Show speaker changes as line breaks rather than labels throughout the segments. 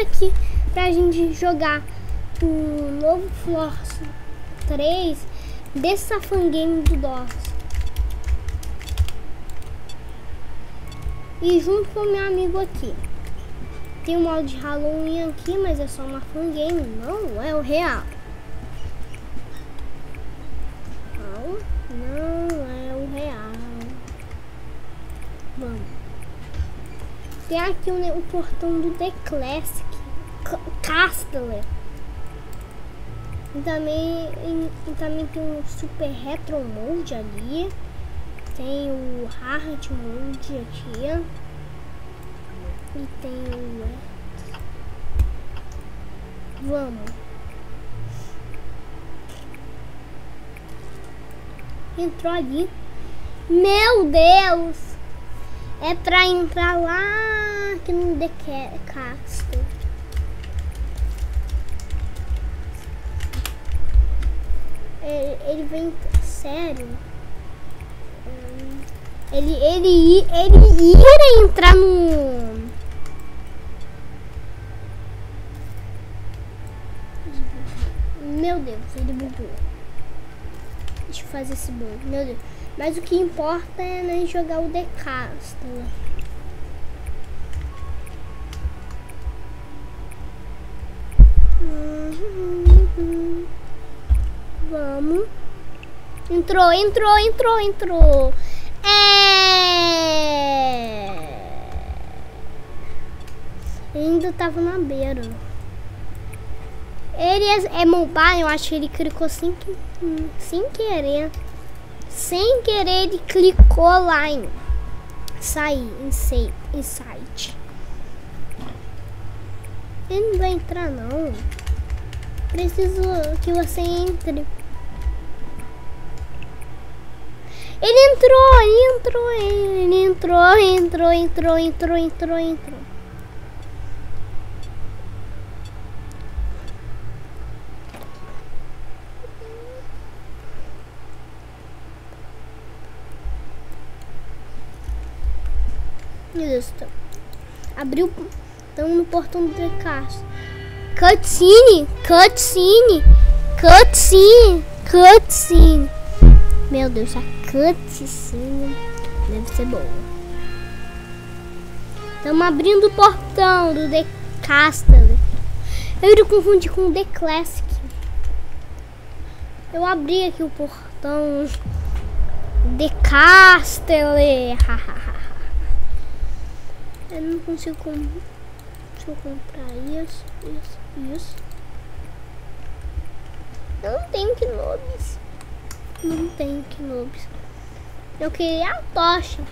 aqui pra gente jogar o novo Force 3 desse fangame do DOS. E junto com meu amigo aqui. Tem o modo de Halloween aqui, mas é só uma fangame, não é o real. Não, não é o real. Vamos. Tem aqui o, o portão do The Classic Castle. E também, e, e também tem o Super Retro Mode ali. Tem o Hard Mode aqui. E tem o... Vamos. Entrou ali. Meu Deus! É pra entrar lá que no The Castle. Ele, ele vem sério. Ele, ele, ele ia entrar no. Meu Deus, ele bugou. Deixa eu fazer esse bug. Meu Deus. Mas o que importa é né, jogar o The Vamos. Entrou, entrou, entrou, entrou. É. Ainda tava na beira. Ele é, é mobile, eu acho que ele clicou sem, sem querer. Sem querer, ele clicou lá em sair, em, em site. Ele não vai entrar, não. Preciso que você entre. Ele entrou, ele entrou, ele entrou, entrou, entrou, entrou, entrou, entrou. Tô... abriu, estamos no portão do caixa. Cutscene, cutscene, cutscene, cutscene. Meu Deus, a cutscene deve ser boa. Estamos abrindo o portão do The Castle. Eu iria confundir com o The Classic. Eu abri aqui o portão The Castle. Eu não consigo, com... consigo comprar isso, isso, isso. Eu não tenho Knobs. Não tenho Knobs. Eu queria a tocha.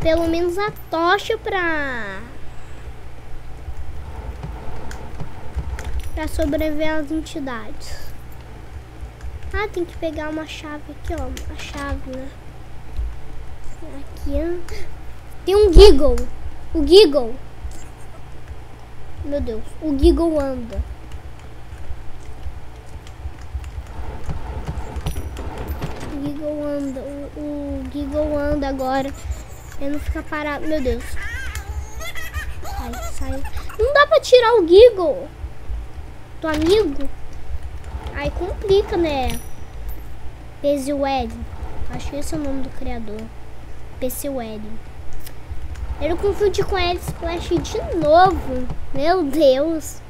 Pelo menos a tocha pra... Pra sobreviver às entidades. Ah, tem que pegar uma chave aqui, ó. A chave, né? Aqui. Tem um Giggle. O Giggle. Meu Deus, o Giggle anda. O Anda. O, o Giggle anda agora. Ele não fica parado. Meu Deus. Sai, sai. Não dá pra tirar o Giggle. Do amigo. Aí complica, né? Wedding. Acho que esse é o nome do criador. PC Wedding. Eu confundi com a Splash de novo. Meu Deus.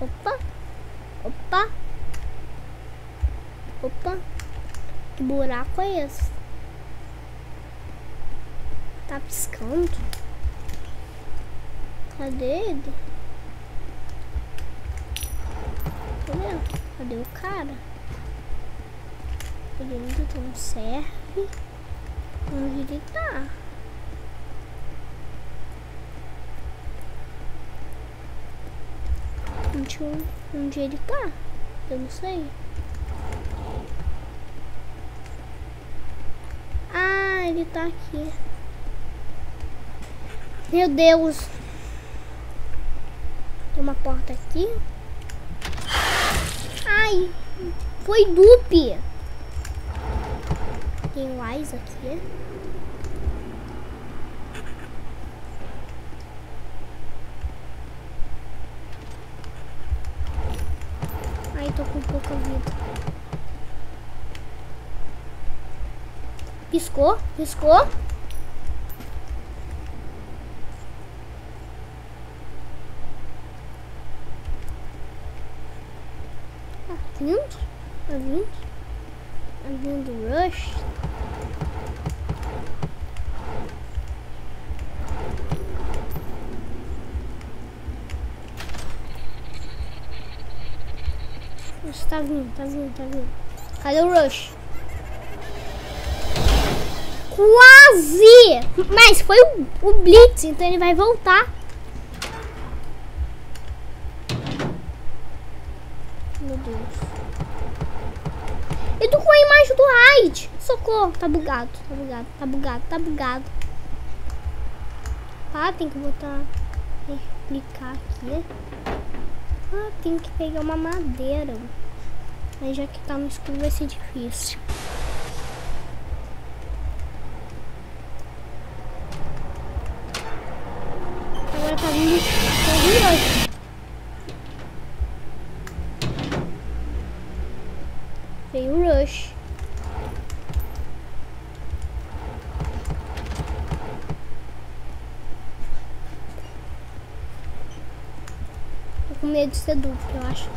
Opa. Opa. Opa. Que buraco é esse? Tá piscando? Cadê ele? Cadê? Cadê o cara? Ele ainda não serve. Onde ele tá? Onde, onde ele tá? Eu não sei. ele tá aqui. Meu Deus. Tem uma porta aqui. Ai, foi dupe. Tem mais aqui. Ai, tô com pouca vida. Piscou, piscou. Tá vindo? Tá vindo? Tá vindo Rush? Tá vindo, tá vindo, tá vindo. Cadê o Rush? Quase! Mas foi o, o Blitz, então ele vai voltar. Meu Deus. Eu tô com a imagem do Raid. Socorro. Tá bugado, tá bugado, tá bugado, tá bugado. Ah, tem que botar... Replicar aqui. Ah, tem que pegar uma madeira. Mas já que tá no escuro vai ser difícil. Tá vindo hoje. Veio o Rush. Tô com medo de ser duplo, eu acho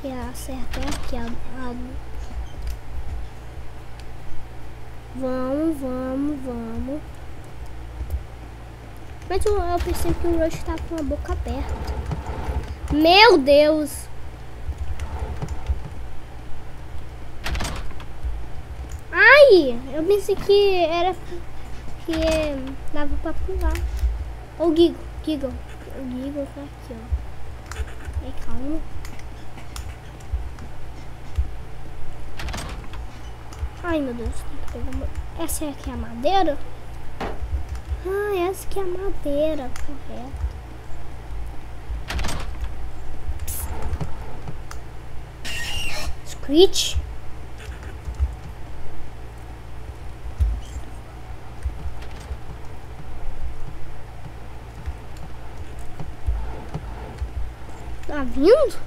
que a certa é aqui, a, a... Vamos, vamos, vamos. Mas eu, eu pensei que o Rush tá com a boca aberta. Meu Deus! Ai! Eu pensei que era... Que dava pra pular. O Gigo, Gigo. O Gigo tá aqui, ó. Ai, calma. Ai, meu Deus. Essa aqui é a madeira? Ah, essa aqui é a madeira, correto. Screech. Tá vindo?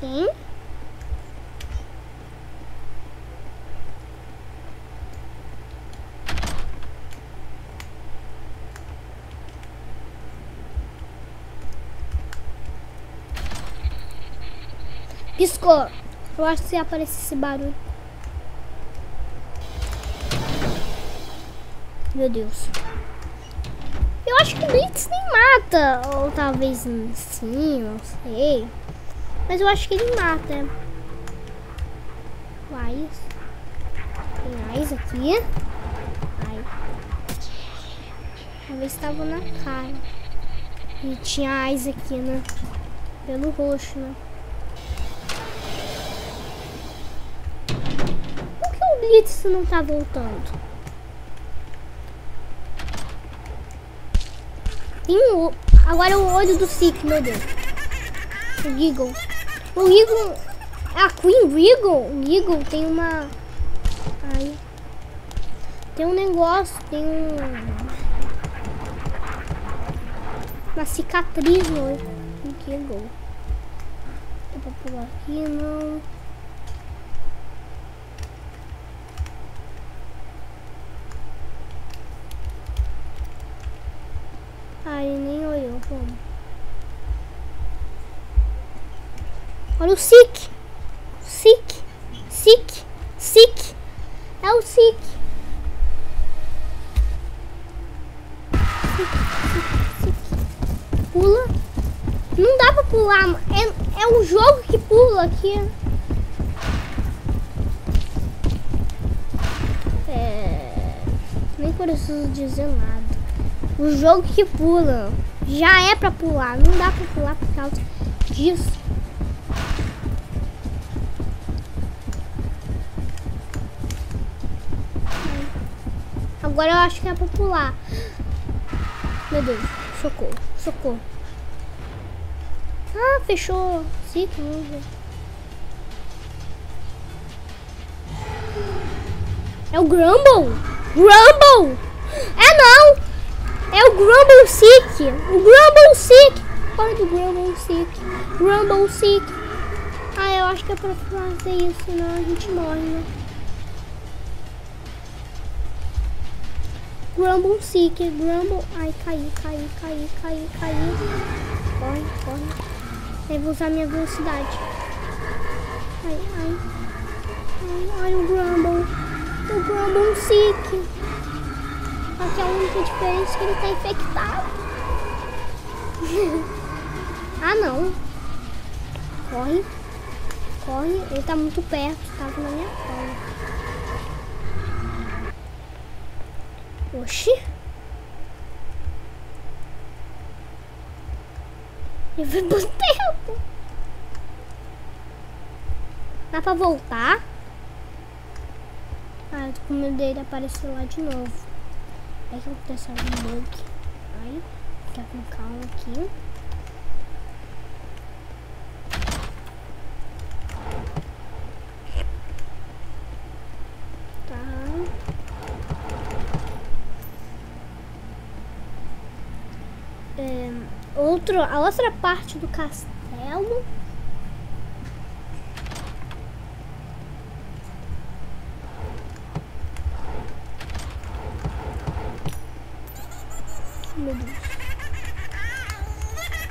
Tem? Piscou. Eu acho que se esse barulho. Meu Deus. Eu acho que o Blitz nem mata. Ou talvez sim, não sei. Mas eu acho que ele mata. Vai. Tem mais aqui. Ai. Talvez estava na cara. E tinha Ice aqui, né? Pelo roxo, né? Blitz não tá voltando? Tem um... Agora o olho do Sick, meu Deus. O Eagle. O Eagle... É a Queen Eagle? O Eagle tem uma... Ai. Tem um negócio, tem um... Uma cicatriz no Eagle. Dá pra pular aqui, não... Ah, ele nem olhou, vamos. Olha o Sick. Sick. Sick. Sick. É o Sick. Pula. Não dá pra pular. É, é o jogo que pula aqui. É... Nem preciso dizer nada. O jogo que pula. Já é pra pular. Não dá pra pular por causa disso. Agora eu acho que é pra pular. Meu Deus. Socorro. Socorro. Ah, fechou. Ciclo. É o Grumble? Grumble! É não! É o Grumble Seek. O Grumble Seek. Olha do Grumble Seek. Grumble Seek. Ah, eu acho que é pra fazer isso, senão a gente morre, né? Grumble Seeker, Grumble. Ai, caí, caí, caí, caí, caí. Corre, corre. Eu vou usar minha velocidade. Ai, ai. Ai, ai, o Grumble. O Grumble Seeker. Aqui é a única diferença que ele tá infectado. ah, não. Corre. Corre. Ele tá muito perto. Tava na minha cola. Oxi. Fui pro tempo. Dá pra voltar? Ah, eu tô com medo dele aparecer lá de novo. Aí que aconteceu um bug. Aí, ficar com calma aqui. Outro, a outra parte do castelo. Meu Deus.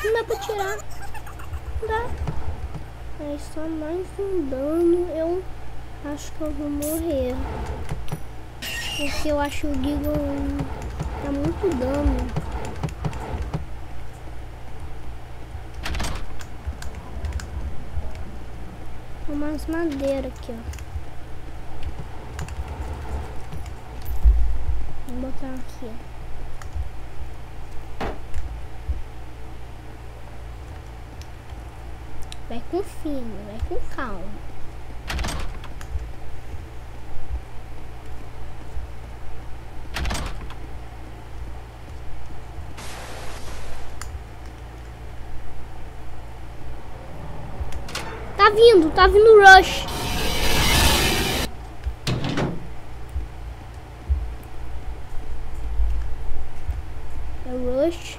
Não dá pra tirar. Não dá. É só mais um dano. Eu acho que eu vou morrer. Porque eu acho o Giga tá muito dano. Umas madeiras aqui, ó. Vou botar aqui, ó. Vai com fino, vai com calma. Vindo, tá vindo rush. É rush.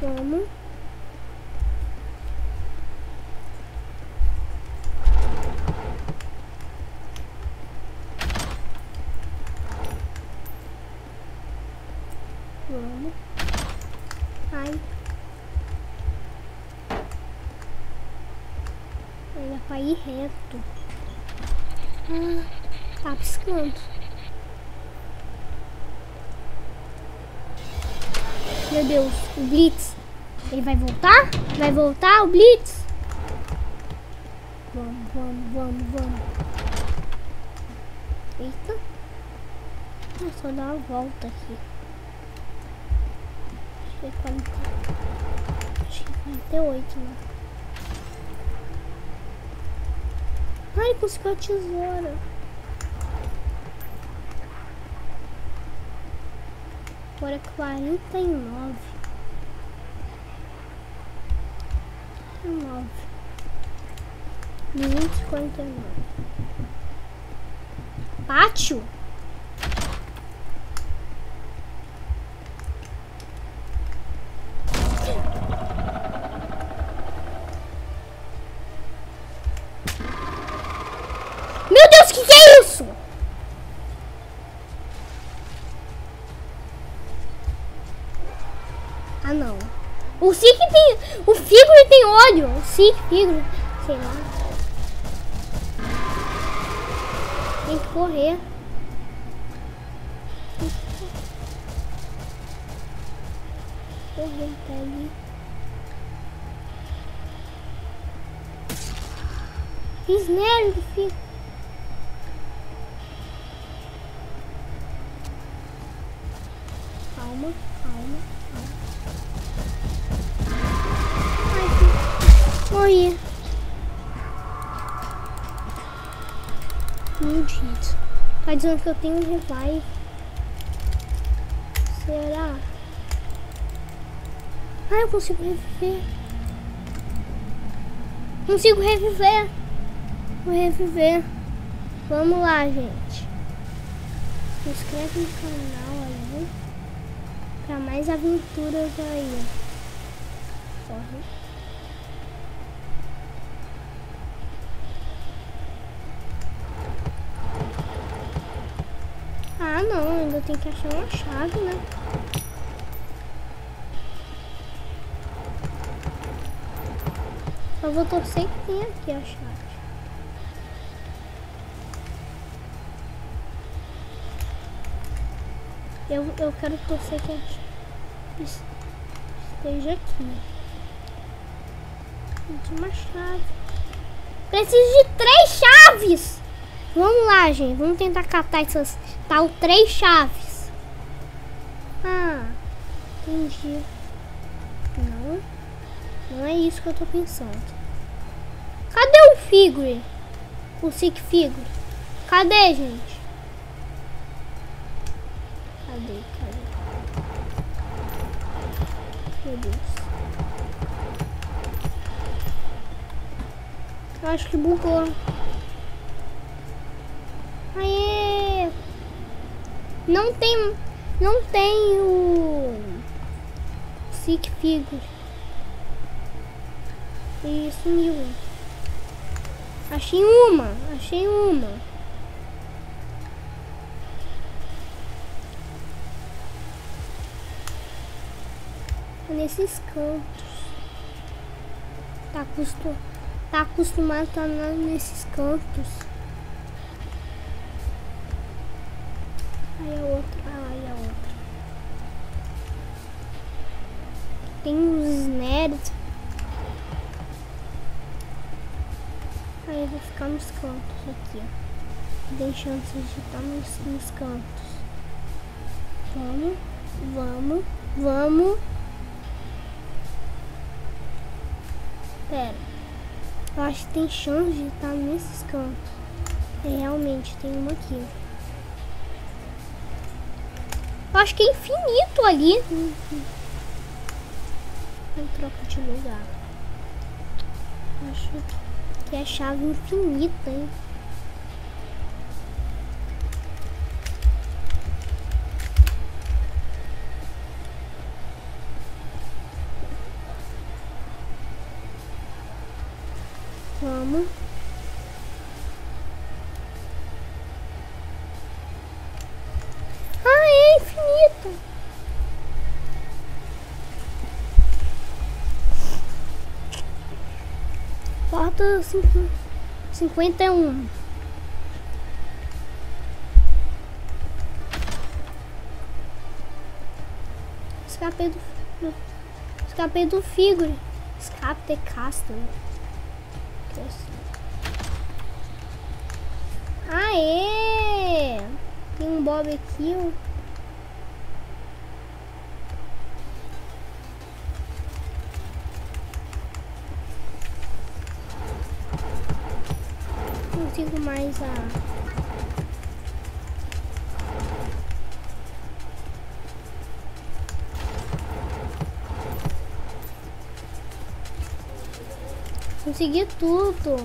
Vamos. Ai. Ainda pra ir reto. Ah, tá piscando. Meu Deus, o Blitz. Ele vai voltar? Vai voltar o Blitz? Vamos, vamos, vamos, vamos. Eita. É só dar uma volta aqui que é 40. Acho que é 48, né? Ai, conseguiu a tesoura. Agora é 49. 49. 249. Pátio? Figure tem óleo. O Sig, Figure. Sei lá. Tem que correr. Correr até ali. Fiz nele do dizendo que eu tenho um revive. Será? Ah, eu consigo reviver. Consigo reviver. Vou reviver. Vamos lá, gente. Se inscreve no canal aí. Pra mais aventuras aí. Corre. Não, ainda tem que achar uma chave, né? Eu vou torcer que tem aqui a chave. Eu, eu quero torcer que a chave esteja aqui. De uma chave. Preciso de três chaves! Vamos lá, gente. Vamos tentar catar essas tal três chaves. Ah, entendi. Não. Não é isso que eu tô pensando. Cadê o Figure? O Sick Figure? Cadê, gente? Cadê, cadê? Meu Deus. Eu acho que bugou. Aê! Não tem... Não tem o... Sick Figure. E sumiu. Achei uma, achei uma. Nesses cantos. Tá, acostum, tá acostumado a estar nesses cantos. Aí a outra, ah, aí a outra. Tem uns nerds. Aí vai ficar nos cantos aqui, ó. Chances de estar nos, nos cantos. Vamos, vamos, vamos. Pera. Eu acho que tem chance de estar nesses cantos. É, realmente, tem uma aqui. Eu acho que é infinito ali. Vou trocar de lugar. Acho que é chave infinita, hein? 50, 50 51. Escapei do. escapei do Figure. Escape de Castro. Aê! Tem um Bob Kill. Consigo mais a... Consegui tudo.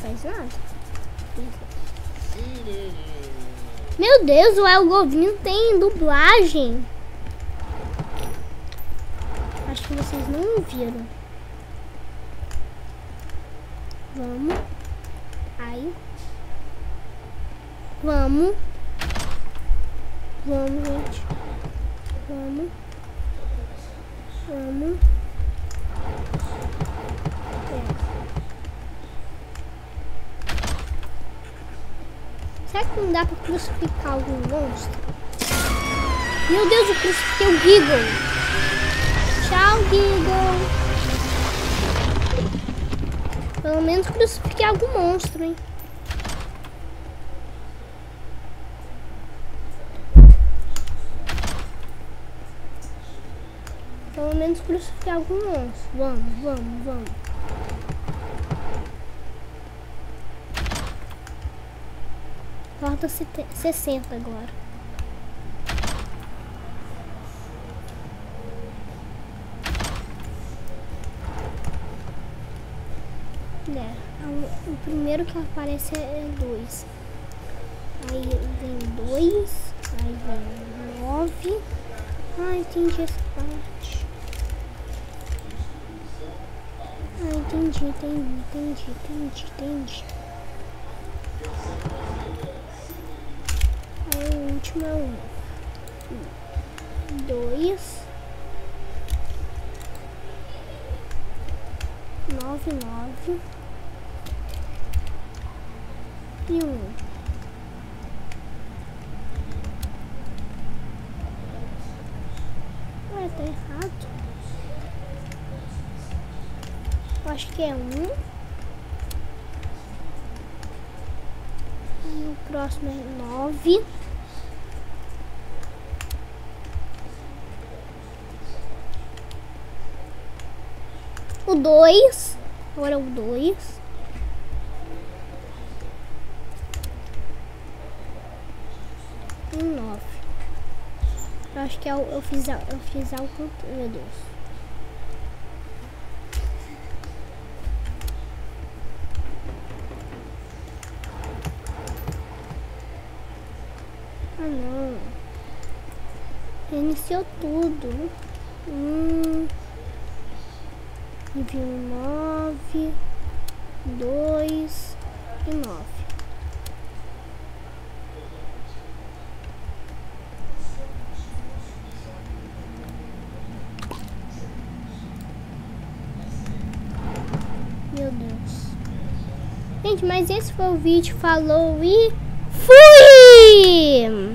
Faz nada. Meu Deus, o El Govinho tem dublagem. Vocês não viram. Vamos. Ai. Vamos. Vamos, gente. Vamos. Vamos. É. Será que não dá pra crucificar algum monstro? Meu Deus, eu crucifiquei o Giggle. Tchau, Giggle. Pelo menos crucifiquei algum monstro, hein? Pelo menos crucifiquei algum monstro. Vamos, vamos, vamos. Falta 60 agora. É, o primeiro que aparece é dois. Aí vem dois, aí vem nove. Ah, entendi essa parte. Ah, entendi, entendi, entendi, entendi, entendi. Aí o último é um. Dois. Nove, nove. E um. tá errado. Eu acho que é um. E o próximo é nove. O dois. Agora é o dois. acho que é eu, eu fiz eu fiz ao contrário, meu Deus. Ah não. Reiniciou tudo. Hum. um Nível nove dois e nove mas esse foi o vídeo. Falou e fui!